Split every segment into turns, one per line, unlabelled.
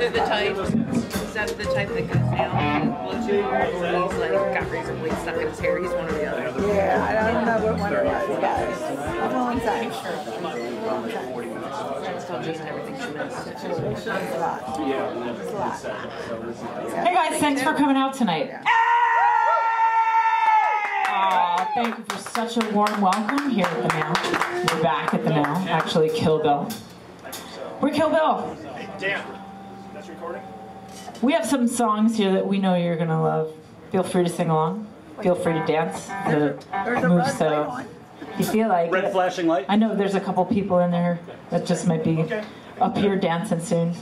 either the type, is that the type that goes down Bluetooth, or he's like got razor blades stuck in his hair? He's one or the other.
Yeah, I don't know what one of those guys. I'm on side.
Still just everything she knows.
It's a lot. It's a lot.
Hey guys, thanks for coming out tonight. Aw, thank you for such a warm welcome here at the Nail. We're back at the Nail, actually Kill Bill. We're Kill Bill.
Damn. That's recording?
We have some songs here that we know you're gonna love. Feel free to sing along. Feel free to dance. The
There's a
move
red light
so
on.
you feel like
Red
it.
flashing light?
I know there's a couple people in there that just might be up here dancing soon.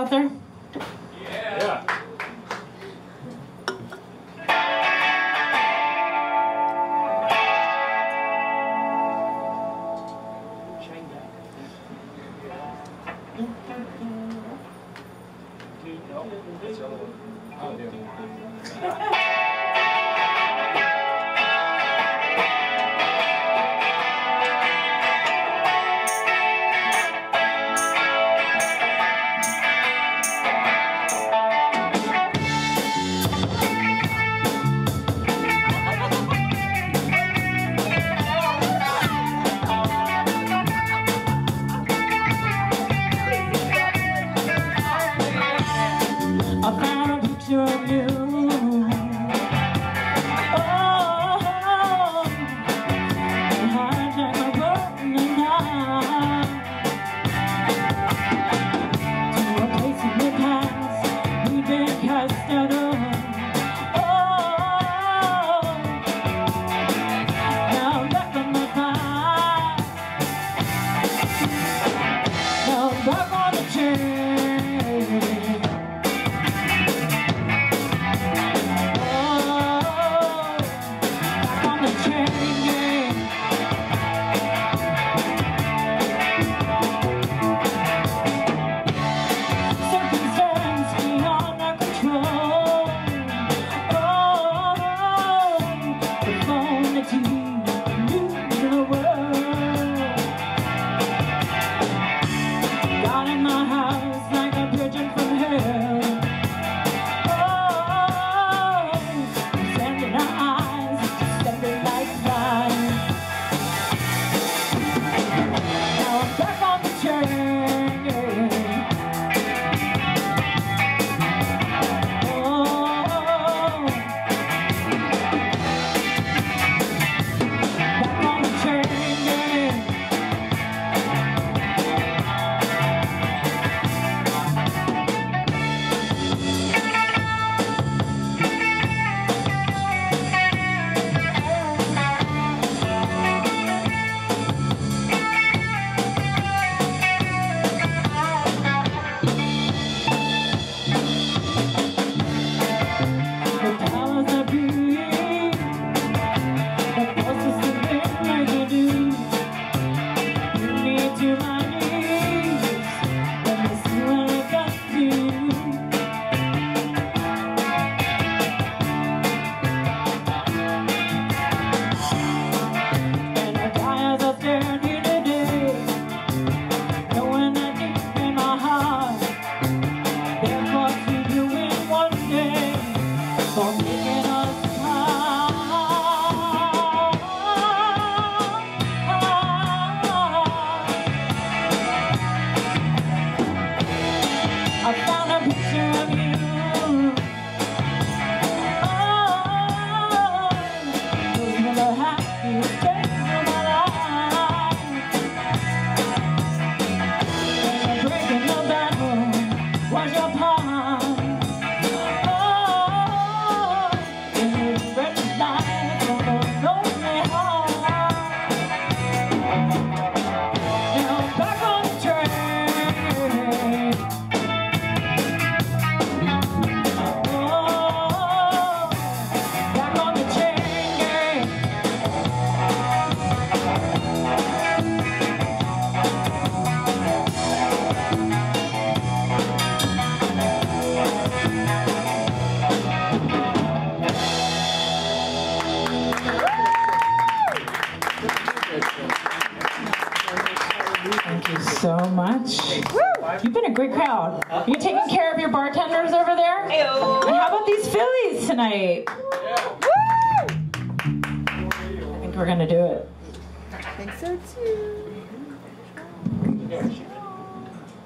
out there?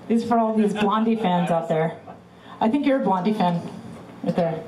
This is for all these Blondie fans out there. I think you're a Blondie fan right there.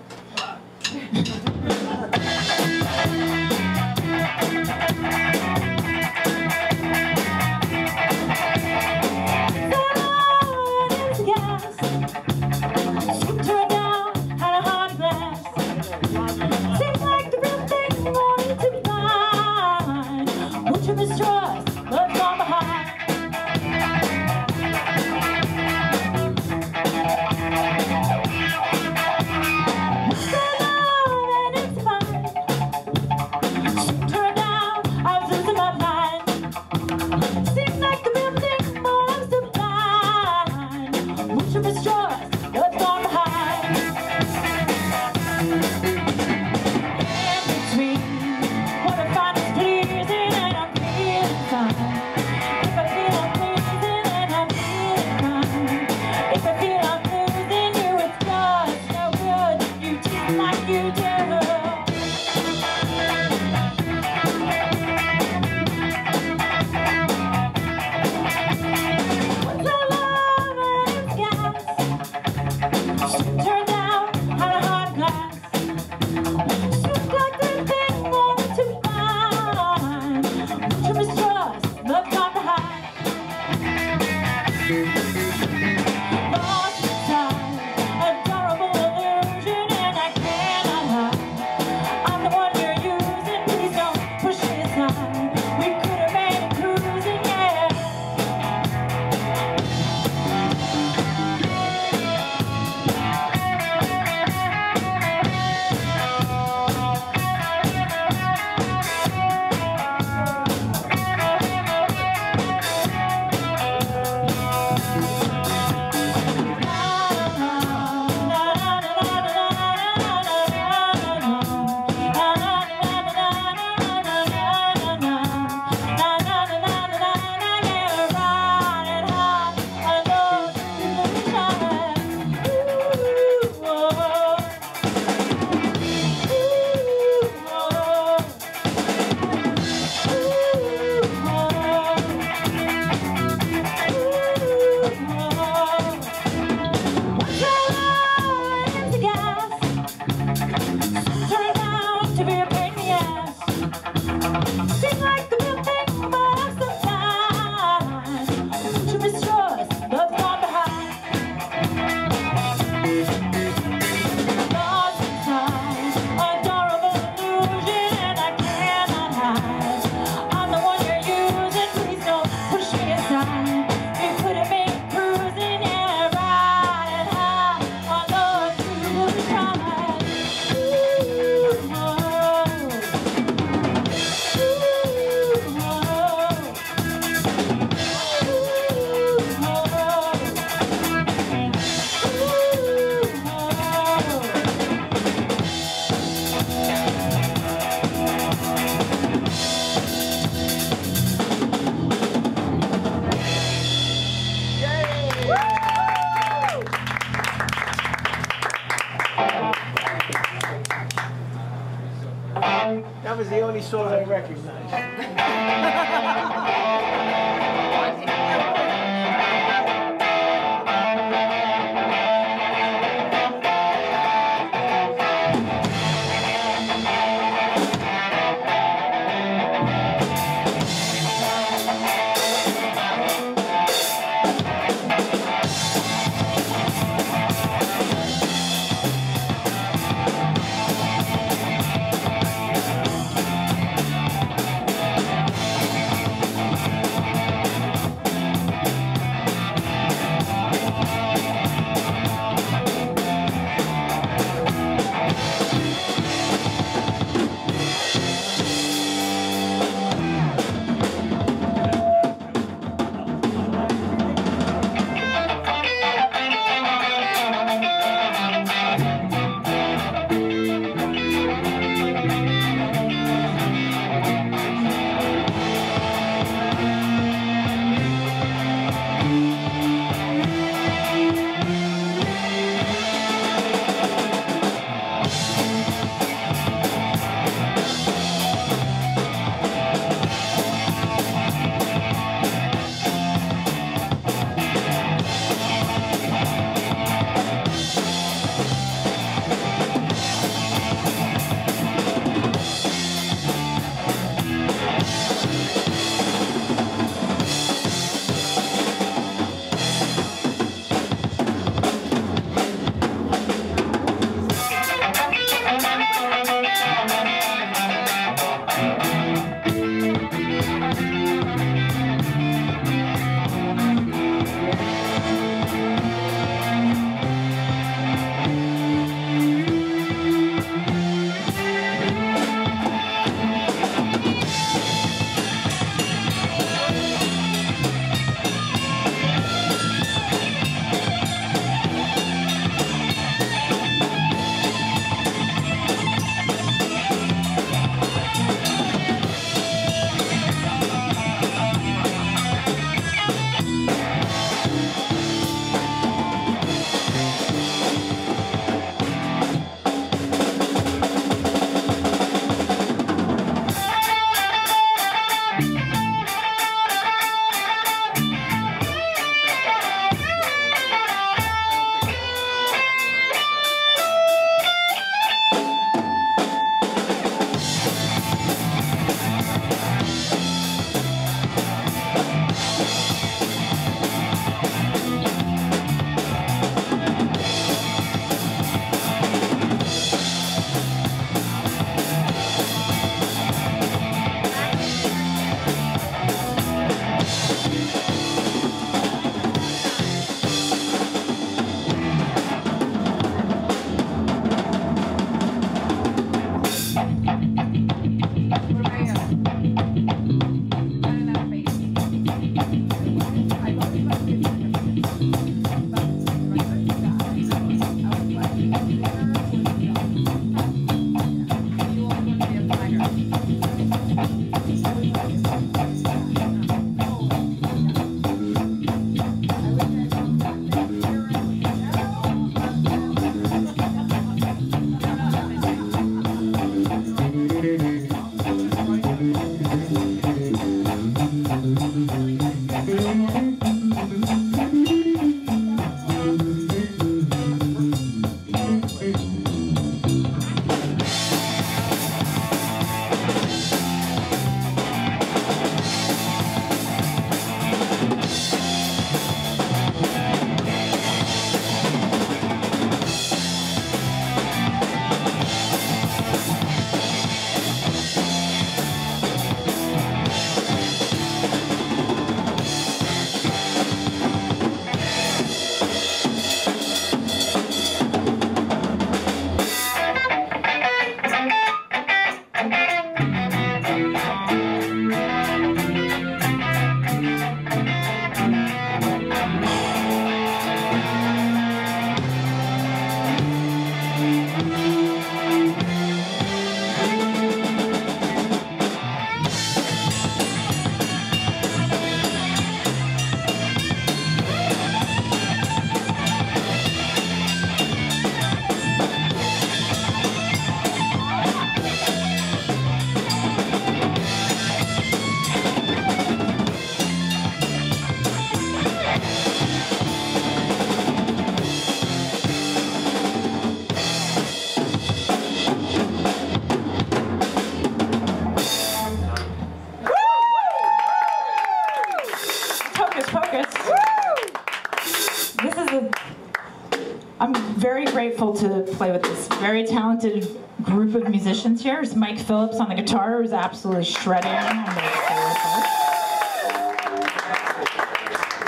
here is Mike Phillips on the guitar, who's absolutely shredding.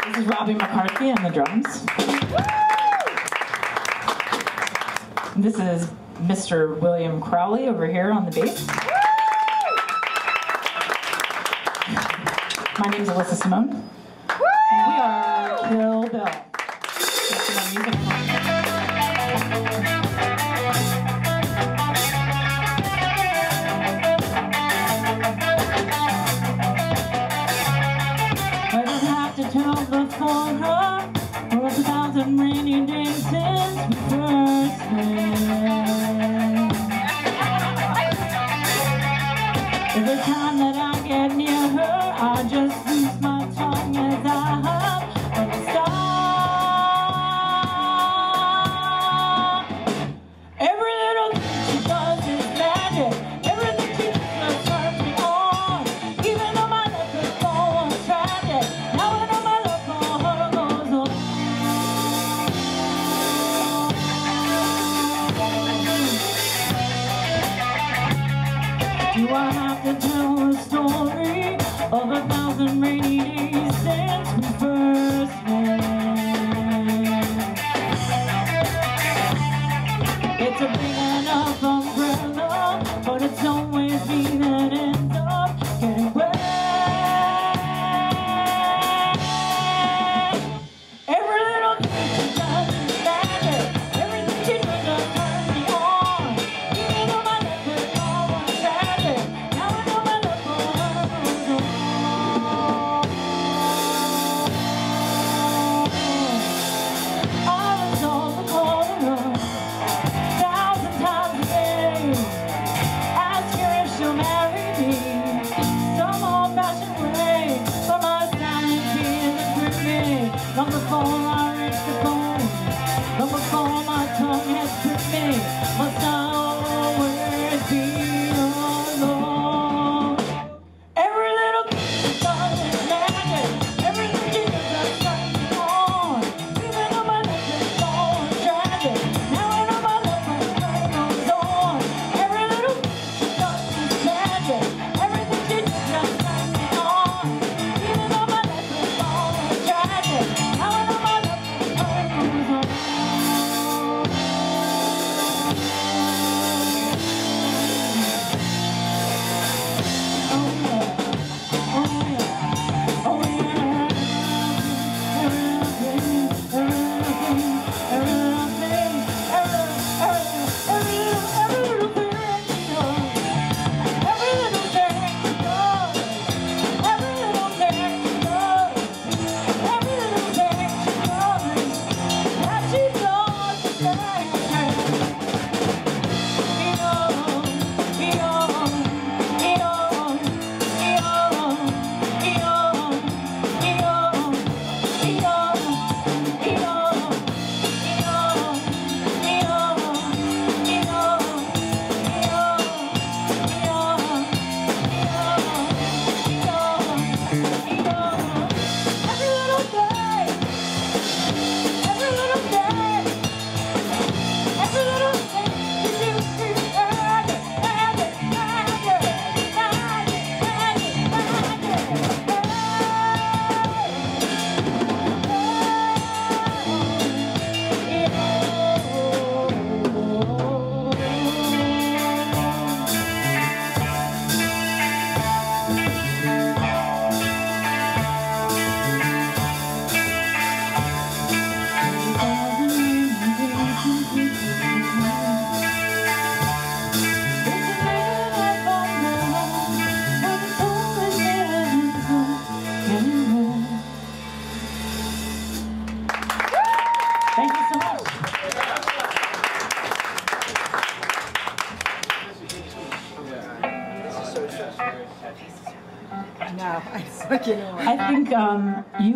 This is Robbie McCarthy on the drums. This is Mr. William Crowley over here on the bass. My name is Alyssa Simone.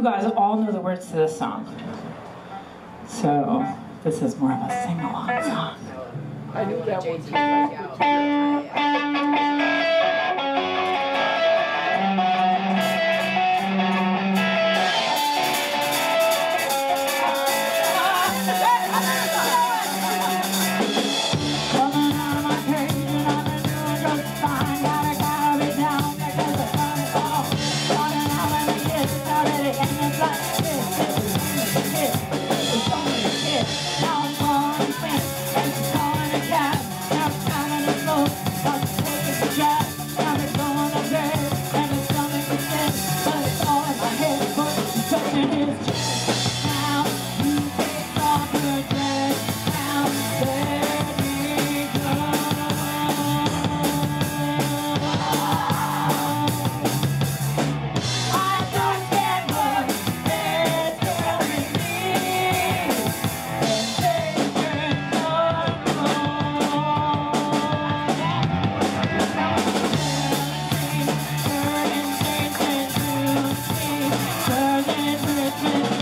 you guys all know the words to this song. So this is more of a sing-along song.
I knew that one too. Thank you.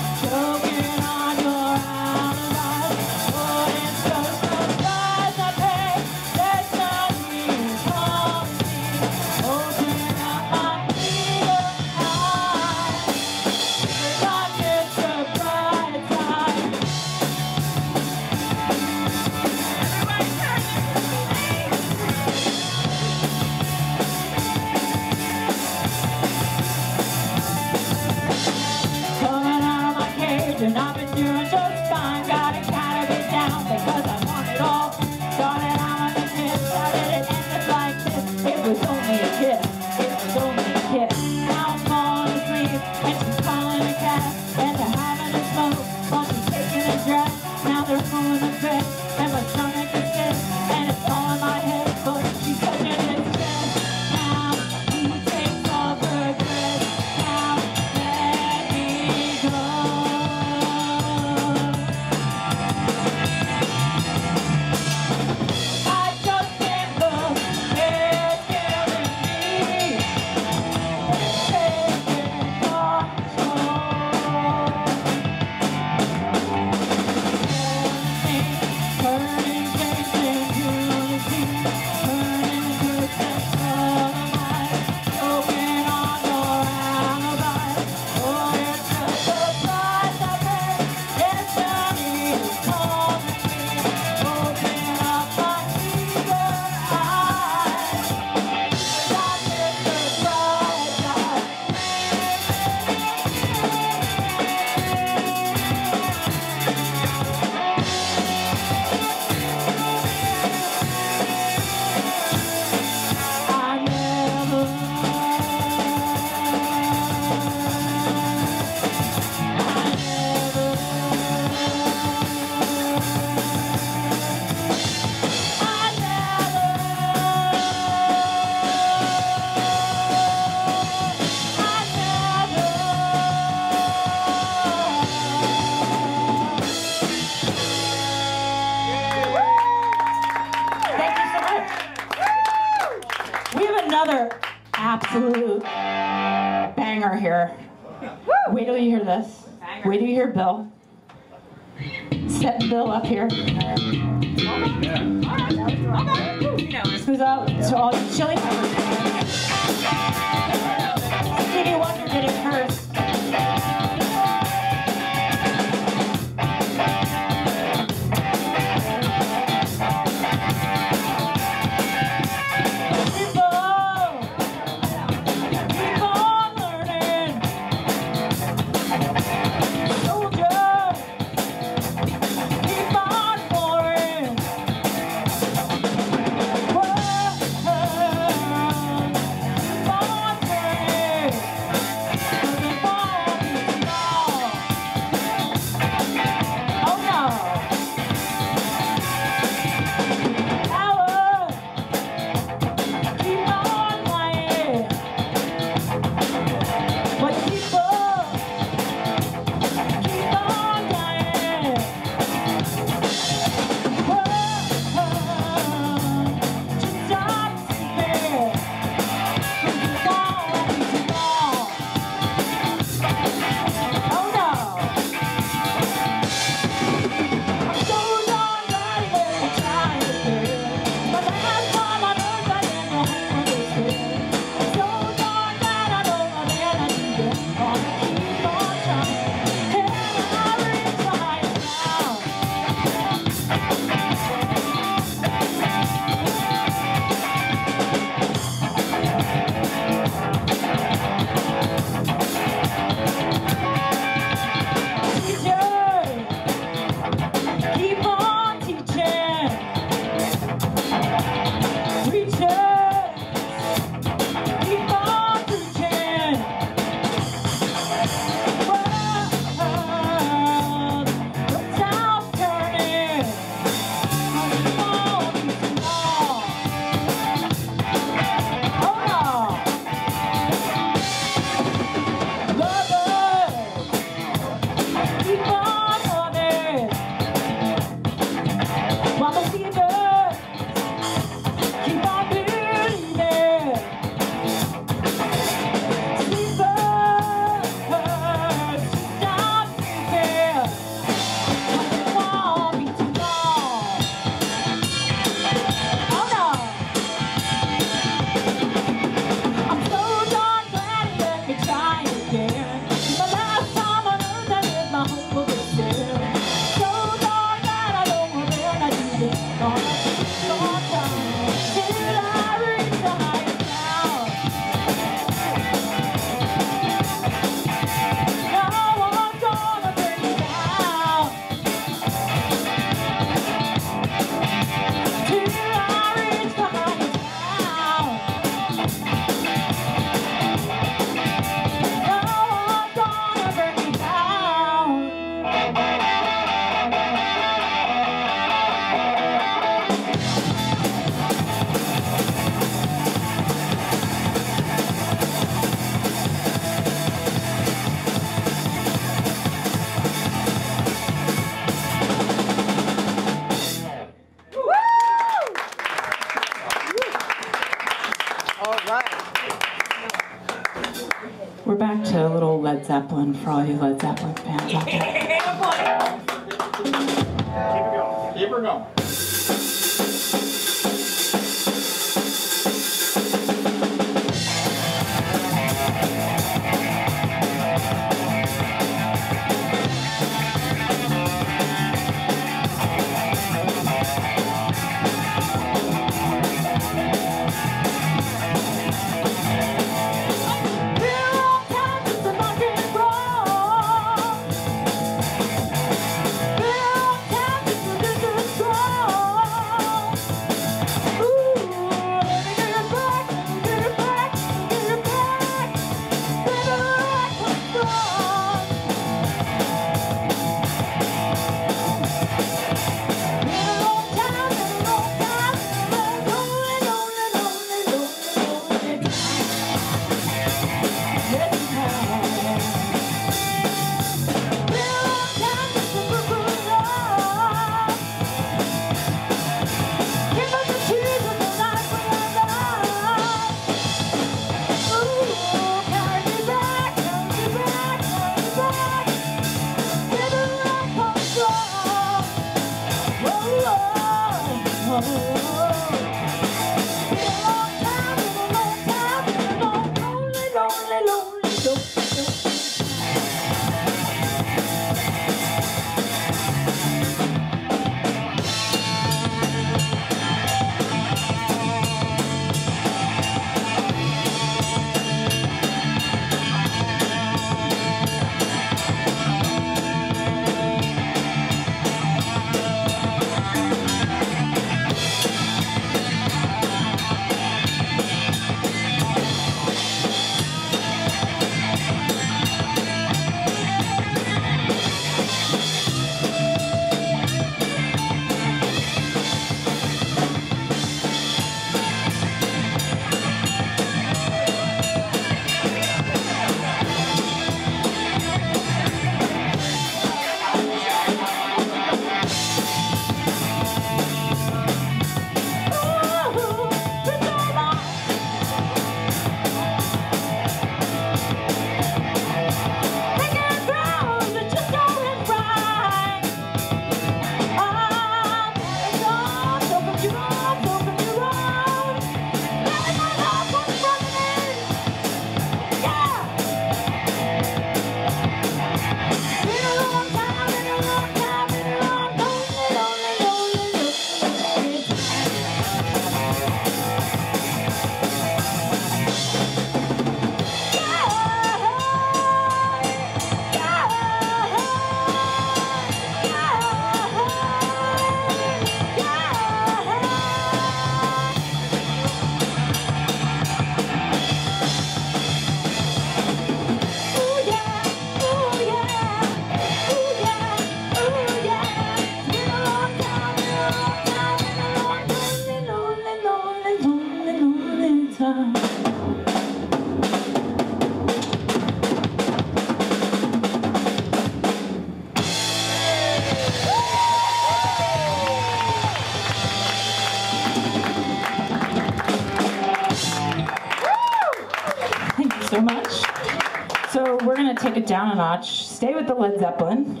notch, stay with the Led Zeppelin,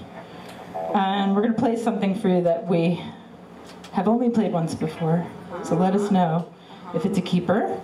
and we're going to play something for you that we have only played once before, so let us know if it's a keeper.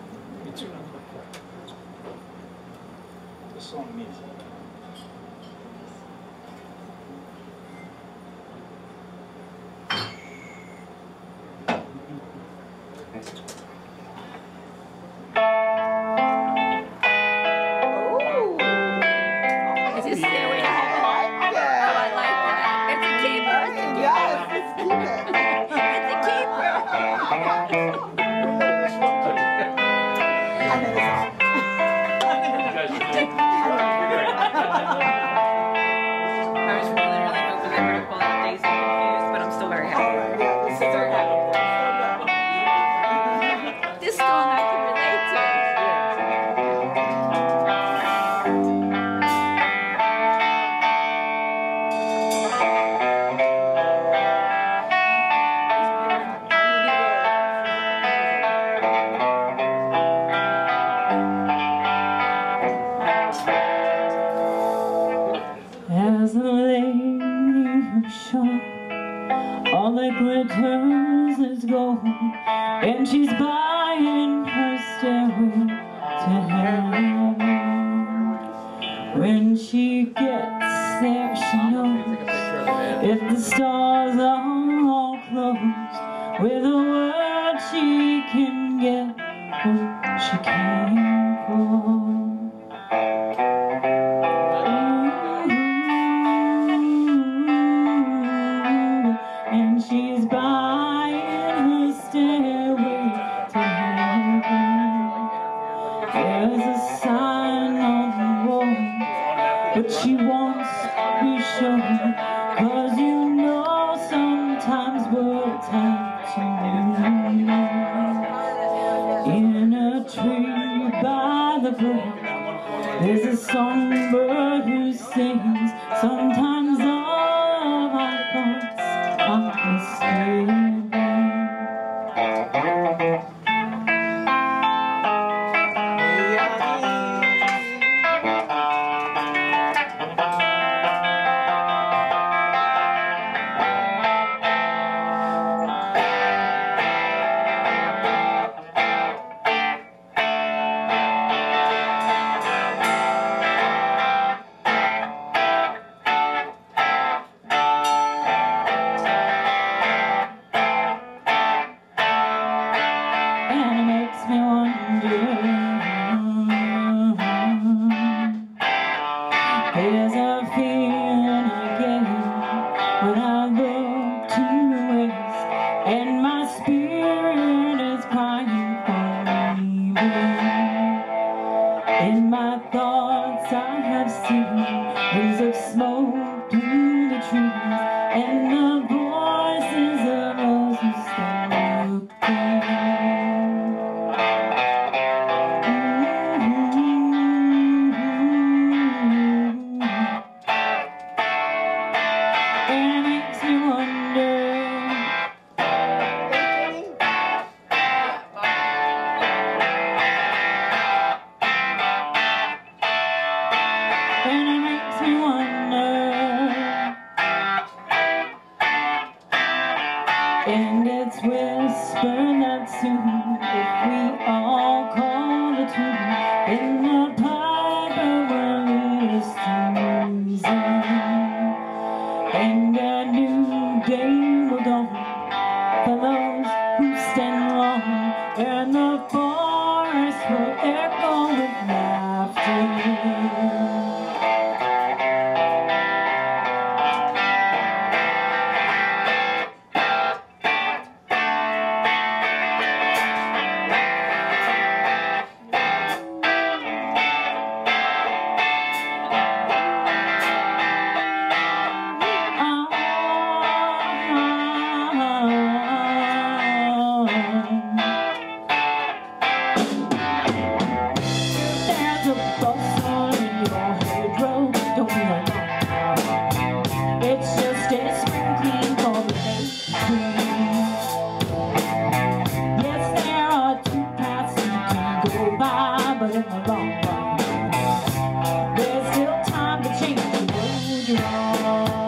You're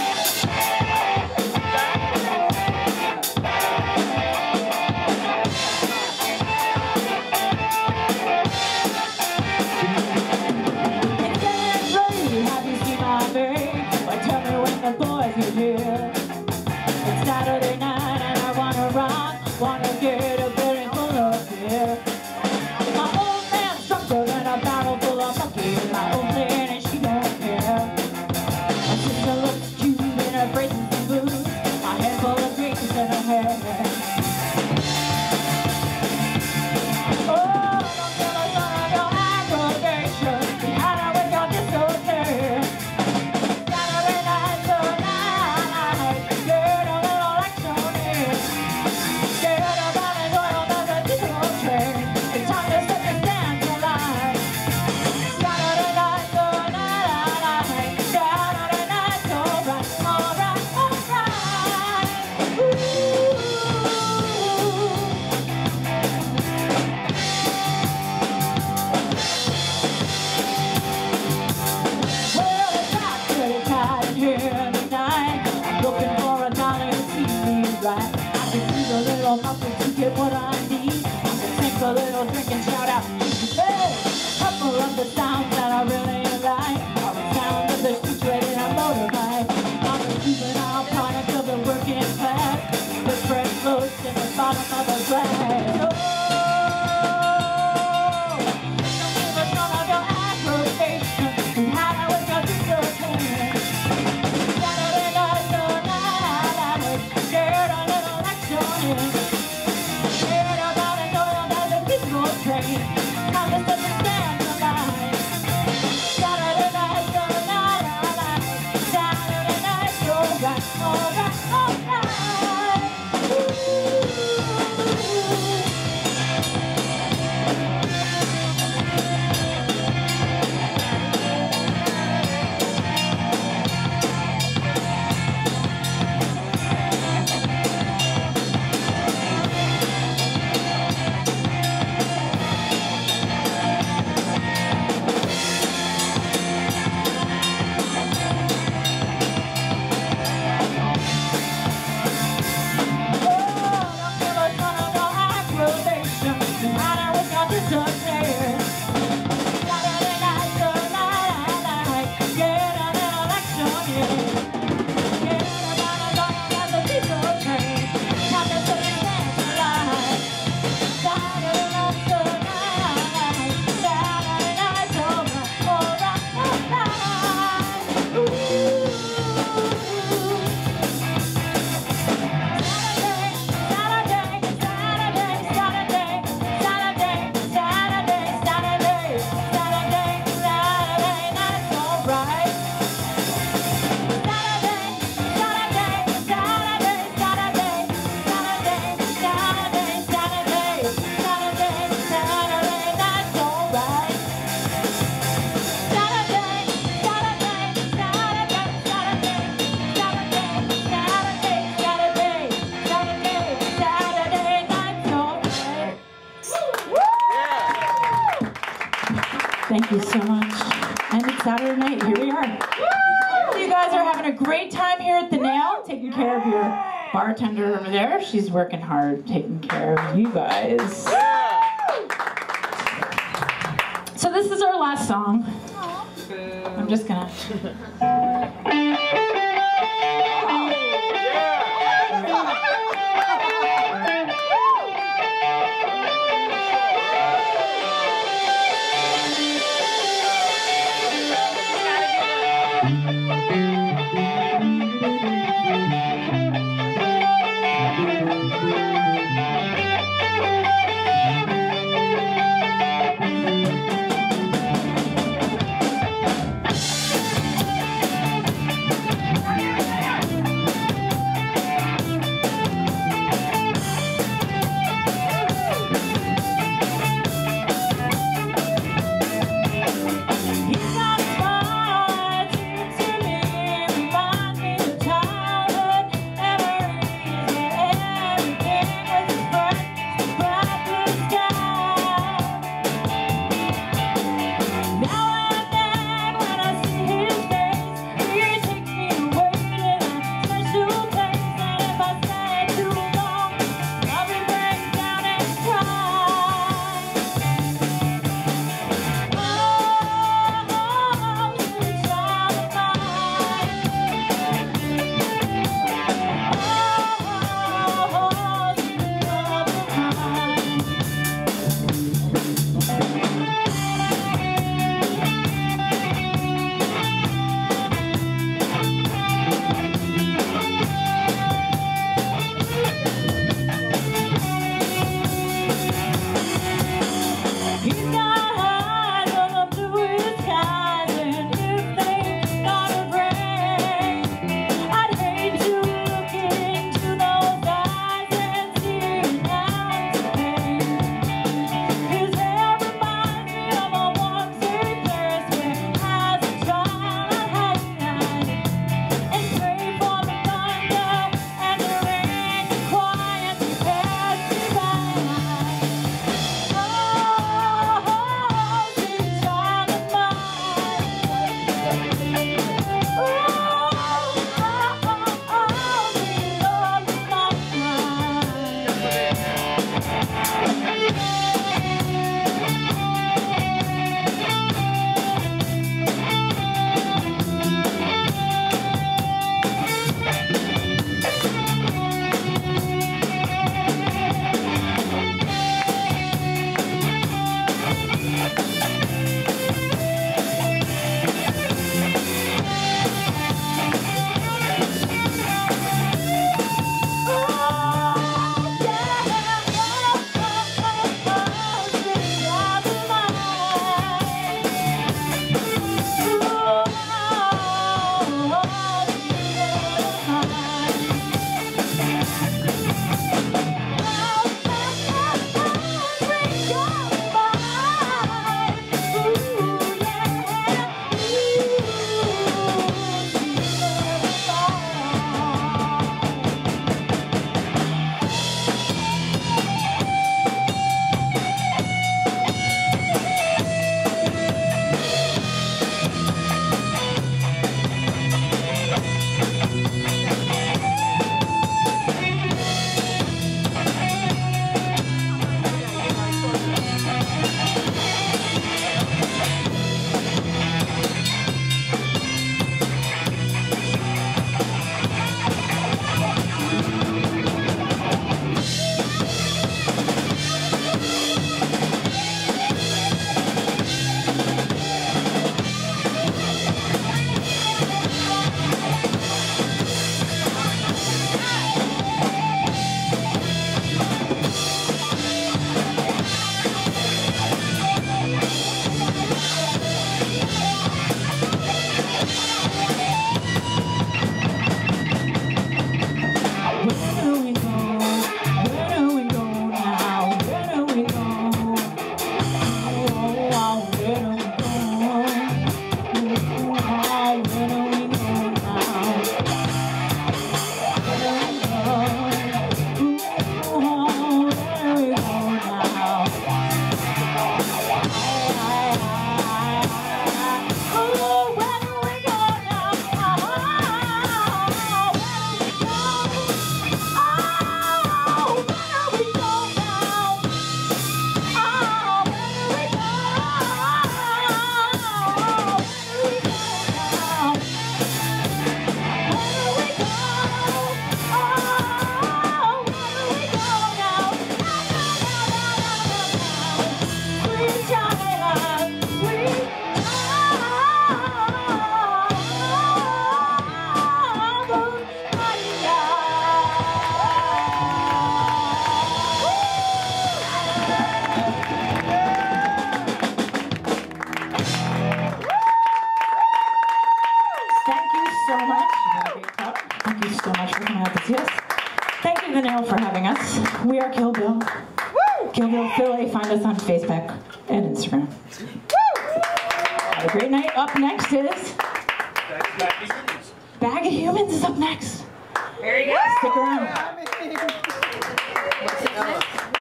bartender over there. She's working hard taking care of you guys. So this is our last song. I'm just gonna.